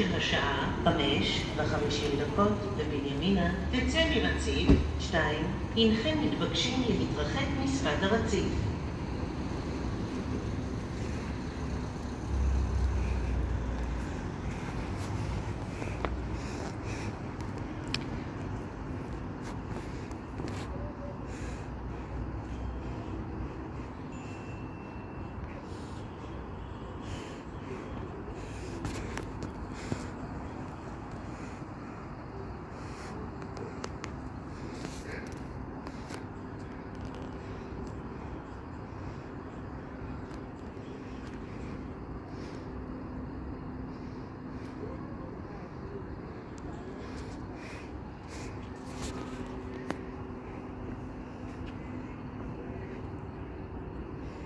של השעה, חמש וחמישים דקות לבנימינה, תצא מרציף, שתיים, הנכם מתבקשים להתרחק משפת הרציף.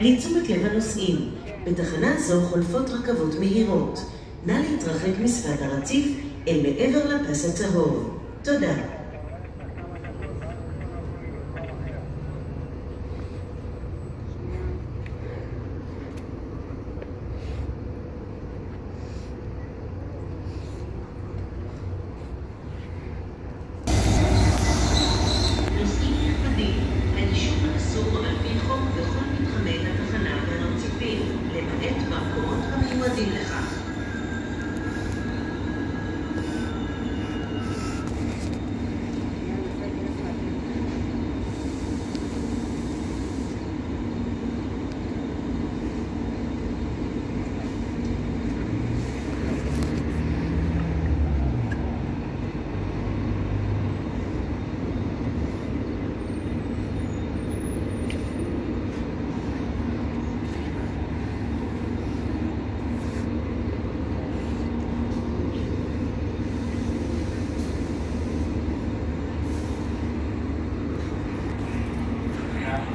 לתשומת לב הנוסעים, בתחנה זו חולפות רכבות מהירות. נא להתרחק משפת הרציף אל מעבר לפס הצהוב. תודה.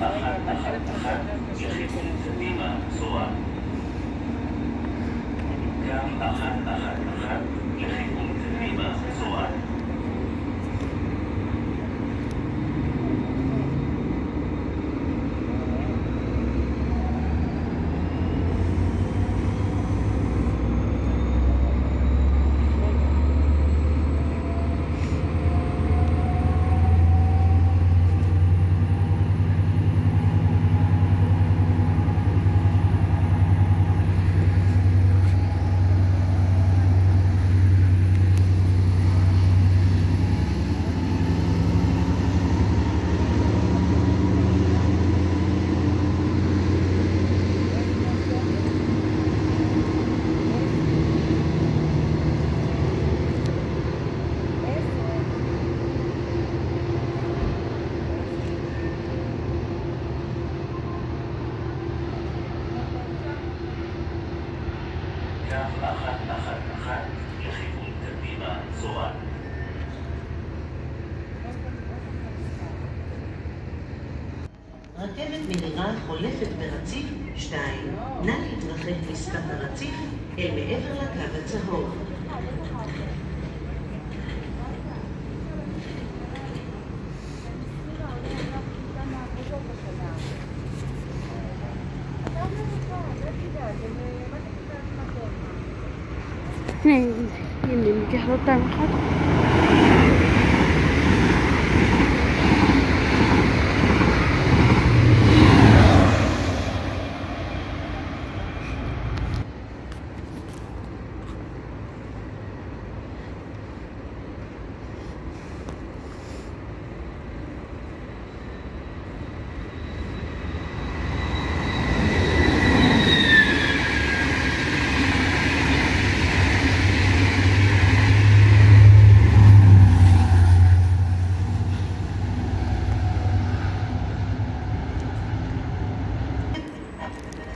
אחת אחת אחת לכיוון רכבת מהירה חולפת ברציף 2. נא להתרחק משפת הרציף אל מעבר לקו הצהוב. הנה, הנה, ניקח לו פעם אחת.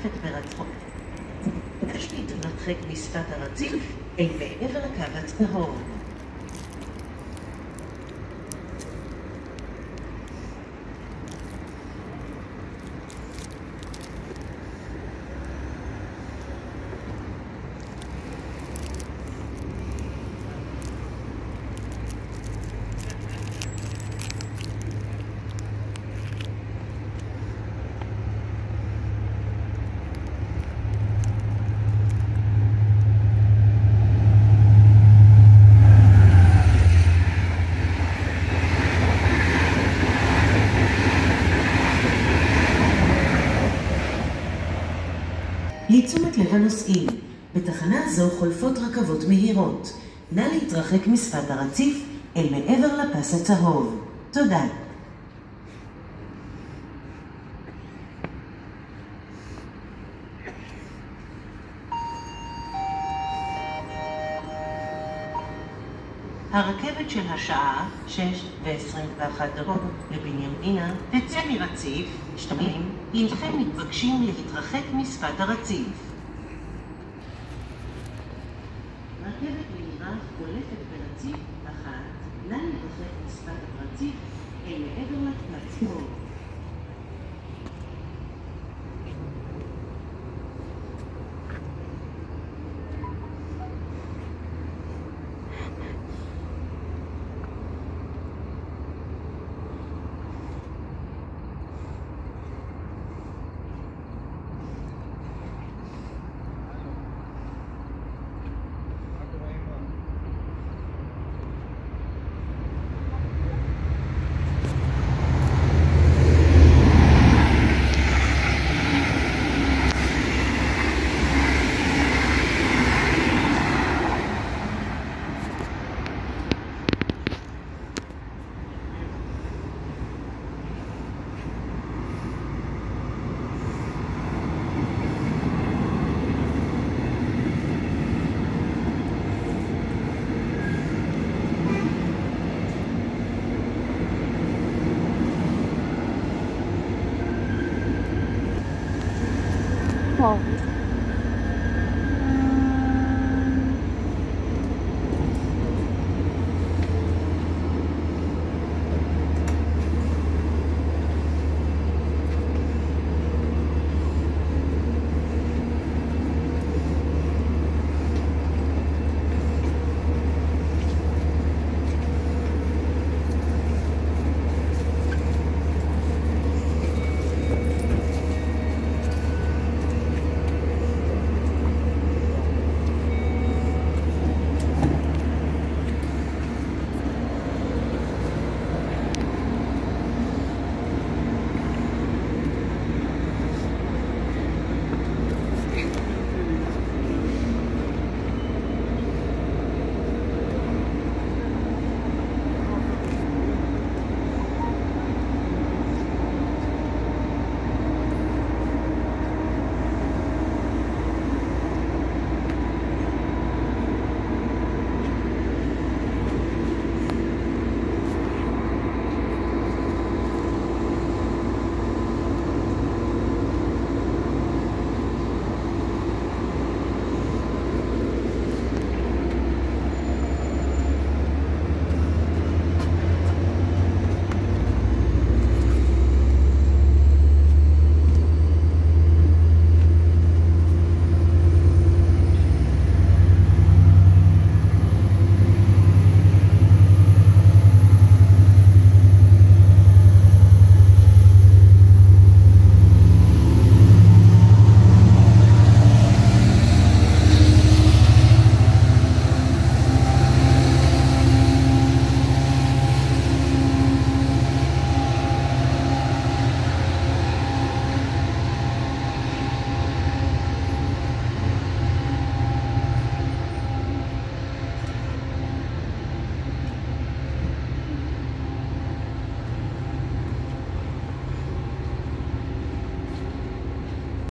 חולפת ברציף. ביקש להתרחק משפת הרציף אל מעבר לקו הצהוב. לתשומת לב הנוסעים, בתחנה זו חולפות רכבות מהירות. נא להתרחק משפת הרציף אל מעבר לפס הצהוב. תודה. הרכבת של השעה 6 ו-21 דקות לבנימינה תצא מרציף 2. הנכם מתבקשים להתרחק משפת הרציף. רכבת מהירה ברציף 1. נא להתרחק משפת הרציף אל מעבר לקו